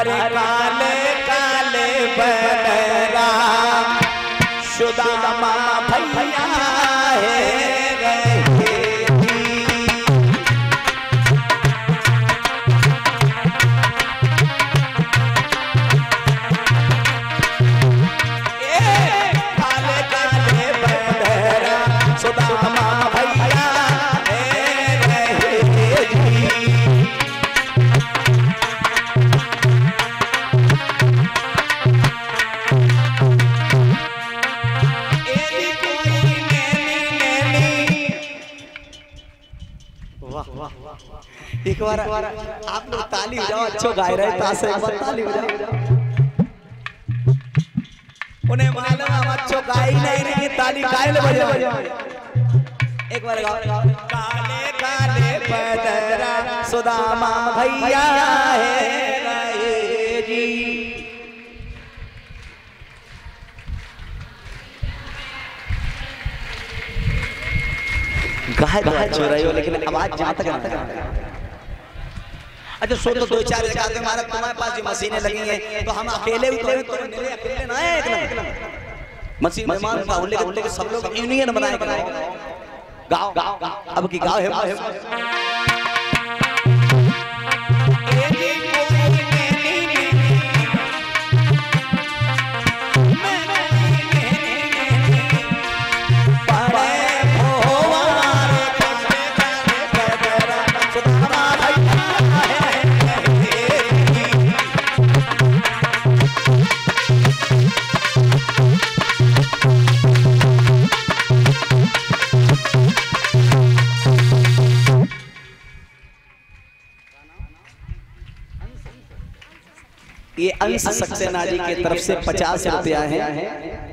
अरे काले काले बदरा सुदामा भैया वाह एक बार आप लोग ताली बजाओ अच्छो गाय रहे तासे एक बार ताली बजाओ। उन्हें मालूम है हम अच्छो गाय नहीं रही ताली गाय ले बजाओ। एक बार गाओ। काले काले बदरा सुदामा भैया है रहे जी गाय कहा चो रही हो लेकिन आवाज़ जहाँ तक आता अच्छा सो तो दो चार चार दिन हमारे तुम्हारे पास जो मशीनें लगी हैं तो हम अकेले उतरे तो तो मेरे अकेले ना। है एक मशीन में मान पाऊँ लेकिन लेकिन सब लोग यूनियन बनाए बनाए गाँव गाँव अब की गाँव है। ये अंश सक्सेना जी की तरफ़ से पचास रुपया है।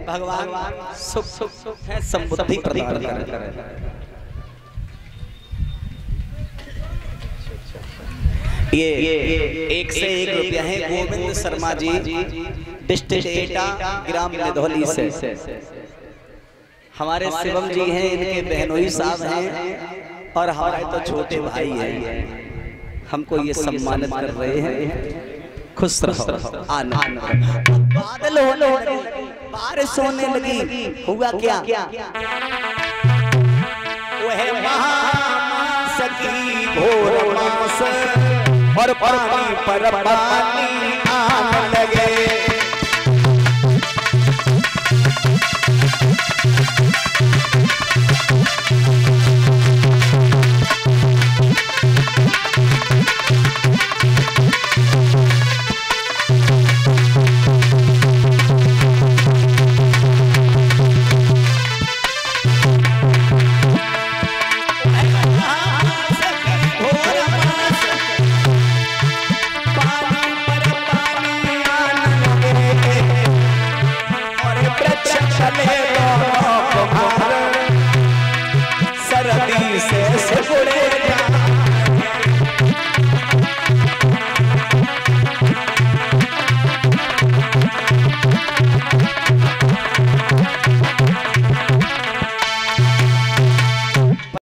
भगवान सुख सुख सुख है, समृद्धि प्रदान करें ये एक से एक रुपया है, गोविंद शर्मा जी, डिस्ट्रिक्ट एटा, ग्राम निधौली से। हमारे शिवम जी हैं, इनके बहनोई साहब हैं, और हमारे तो छोटे भाई हैं। हमको ये सम्मानित कर रहे हैं। खुश रहो। बादल होने लगे, बारिश होने लगी। हुआ क्या? वह सकी भोर मास और पानी पर पानी आने लगे।